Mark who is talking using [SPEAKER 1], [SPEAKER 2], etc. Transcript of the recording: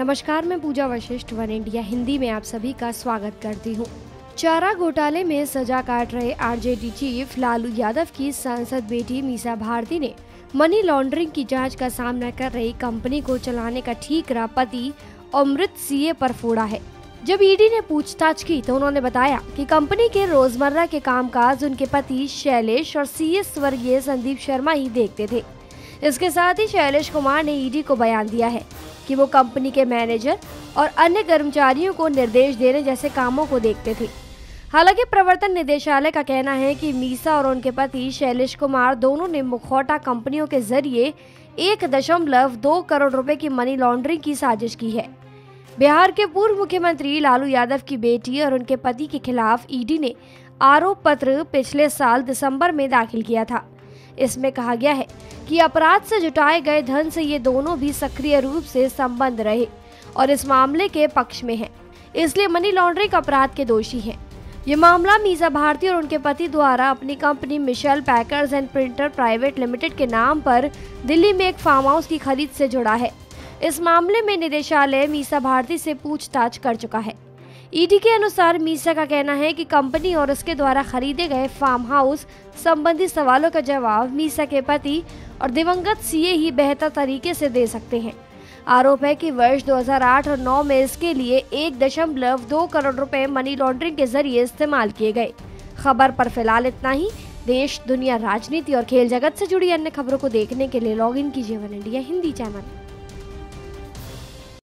[SPEAKER 1] नमस्कार, मैं पूजा Vashishtha, one India Hindi में आप सभी का स्वागत करती हूँ। चारा घोटाले में सजा काट रहे आरजेडी चीफ लालू यादव की सांसद बेटी मीसा भारती ने मनी लॉन्ड्रिंग की जाँच का सामना कर रही कंपनी को चलाने का ठीकरा पति अमृत सीए पर फोड़ा है। जब ईडी ने पूछताछ की तो उन्होंने बताया कि कंपनी के रोज़मर्रा के कामकाज उनके पति शैलेश और सीए स्वर्गीय संदीप शर्मा ही देखते थे। इसके साथ ही शैलेश कुमार ने ईडी को बयान दिया है। कि वो कंपनी के मैनेजर और अन्य कर्मचारियों को निर्देश देने जैसे कामों को देखते थे। हालाँकि प्रवर्तन निदेशालय का कहना है कि मीसा और उनके पति शैलेश कुमार दोनों ने मुखौटा कंपनियों के ज़रिए एक दशमलव दो करोड़ रुपए की मनी लॉन्ड्रिंग की साजिश की है। बिहार के पूर्व मुख्यमंत्री लालू यादव की बेटी और उनके पति के खिलाफ ईडी ने आरोप पत्र पिछले साल दिसंबर में दाखिल किया था। इसमें कहा गया है कि अपराध से जुटाए गए धन से ये दोनों भी सक्रिय रूप से संबंध रहे और इस मामले के पक्ष में हैं। इसलिए मनी लॉन्ड्रिंग अपराध के दोषी हैं। ये मामला मीसा भारती और उनके पति द्वारा अपनी company Michelle packers and printer private limited के नाम पर दिल्ली में एक फार्म हाउस की खरीद से जुड़ा है। इस मामले में निदेशालय मीसा भारती से पूछताछ कर चुका है। ईडी के अनुसार मीसा का कहना है कि कंपनी और उसके द्वारा खरीदे गए फार्म हाउस संबंधी सवालों का जवाब मीसा के पति और दिवंगत सीए ही बेहतर तरीके से दे सकते हैं। आरोप है कि वर्ष 2008 और 9 में इसके लिए एक दशमलव दो करोड़ रुपए मनी लॉन्ड्रिंग के ज़रिए इस्तेमाल किए गए। खबर पर फ़िलहाल इतना ही। देश, दुनिया, राजनीति और खेल जगत से जुड़ी अन्य खबरों को देखने के लिए लॉग इन कीजिए वन इंडिया हिंदी चैनल